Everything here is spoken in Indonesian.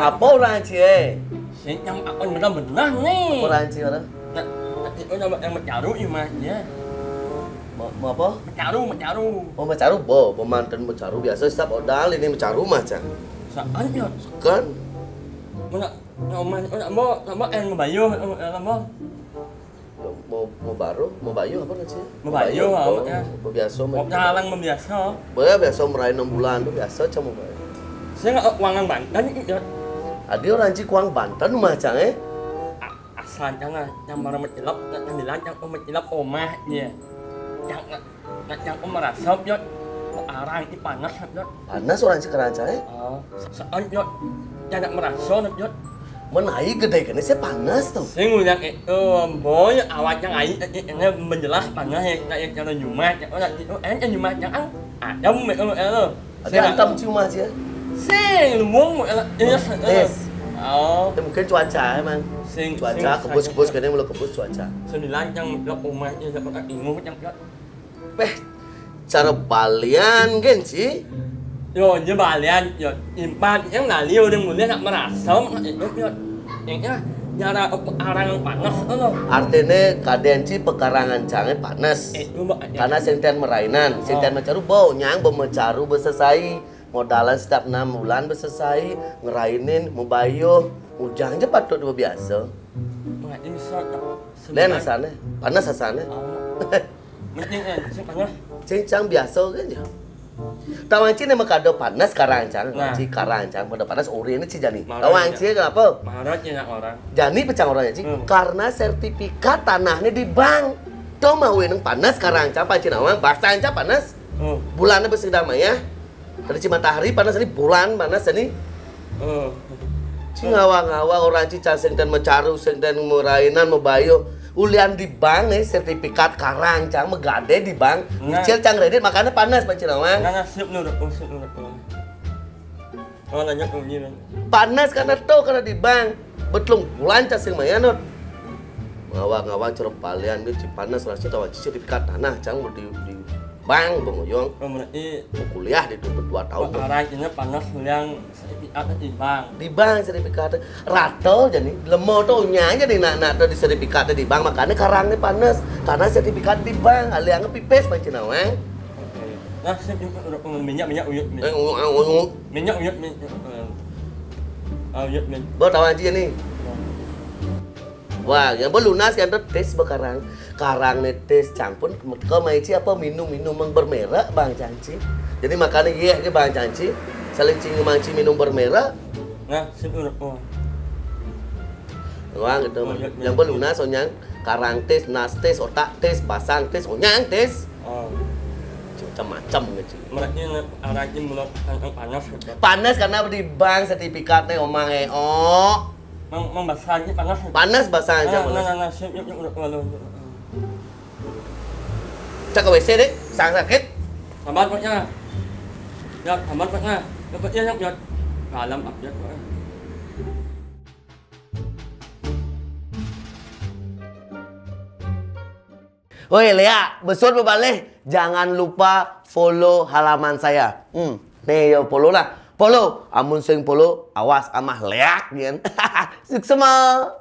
Apa orang cie? Sing yang aku benar-benar nih. Orang cie mana? Nak buat yang baru ini mah ya. Mau mau apa? Baru, baru. Mau mencaru, bo, pemantan mencaru biasa setiap odal ini mencaru macam. Soalnya Kan? Mana mah mau nak mau yang bayu, nak mau. Mau mau baru, mau bayu apa nanti? Mau bayu, oh, mau biasa, Mau mau jalan membiasa. Boleh biasa meraih enam bulan tu biasa cuma bayu. Saya nggak uangan Banten ya. Ada orang cie kuang Banten macam eh. A- Asal jangan yang baru mencelap, yang bilang yang mencelap omah dia. Yang yang yang merasa ya. Orang itu panas ya. Panas orang cie keranca eh. Oh, soalnya jangan merasa ya. Menaik gede kan saya panas tuh. Saya ngulang itu boy awak yang air ini menjelas panas ya yang yang nyumat yang eh yang nyumat yang ang ada me eh eh Ada antam cuma cie. Sing lumung eh eh Yes. oh Ya, mungkin cuaca emang. sing Cuaca kebus-kebus kan mulai kebus cuaca. sembilan yang lok umatnya dapat ingu yang Eh, cara balian kan sih? yo như bà liền yo impan yang liên lạc mà là sớm itu yo yang ya nyara yang panas Artinya kaden sih pekarangan canggih panas. mbak Karena senten merainan, senten mencaru bau nyang bau mencaru bersesai modalan setiap enam bulan bersesai ngerainin membayu ujangnya patut dua biasa. nggak bisa Lain asalnya, panas asalnya. Mending eh. Cincang biasa kan ya. Tawan Cina emang kado panas karancang, Nah. ci karancang pada panas ori ini ci jani. Marah Tawan ya. Cina kenapa? Marah banyak orang. Jani pecang orangnya ci, Hmm. karena sertifikat tanahnya di bank. Tuh mau yang panas karancang pancin awang, bahasa panas. Oh, Bulannya bersedang ya. Dari ci matahari panas ini bulan panas ini. oh. Ci ngawa-ngawa orang ci sing dan mencaru, sing dan merainan, membayo. Ulian di bank nih sertifikat karancang megade di bank. Nah. Nyicil cang kredit makanya panas pancin awang. Nggak sip nurut, oh sip nurut. Oh, nanya tuh gini. panas karena tuh karena di bank betlung bulan casing mayanot ngawa ngawa cerep palian dia panas rasanya tahu sertifikat tanah cang di di bank benguyong Oh, berarti mau kuliah di tuh dua tahun orang ini panas yang sertifikat di bank. di bank sertifikat rato jadi lemo tuh nyanya jadi nak nak tuh di sertifikatnya di bank makanya karangnya panas karena sertifikat di bank aliang pipes macam nawang Nah, oh, minyak minyak uyut eh minyak. ungu ungu ungu Minyak uyut minyak. Oh, uyut minyak. bawa tahu aja nih Wah, yang belum lunas kan tuh tes bekarang. Karang nih tes campur ke maici apa minum minuman bermerek bang canci. Jadi makanya iya ke bang canci. Saling cing manci minum bermerek. Nah, sip oh. Wah gitu. Oh, yang belum lunas onyang karang tes, nas tes, otak tes, pasang tes, onyang tes. Oh. Macam-macam gitu. Ini mulai yang panas. Panas karena di bank sertifikatnya omang eo. Mem membasahnya panas. Panas basah aja. Nah, nah, nah, yuk yuk udah. Cak ke WC deh, sang sakit. Sabar paknya. Ya, sabar paknya. Dapat ya, ya. Dalam update. Pak. Woi Lea, besar berbalik. Jangan lupa follow halaman saya. Hmm, nih yo follow lah. Follow, amun sing follow, awas amah leak kan. すくさま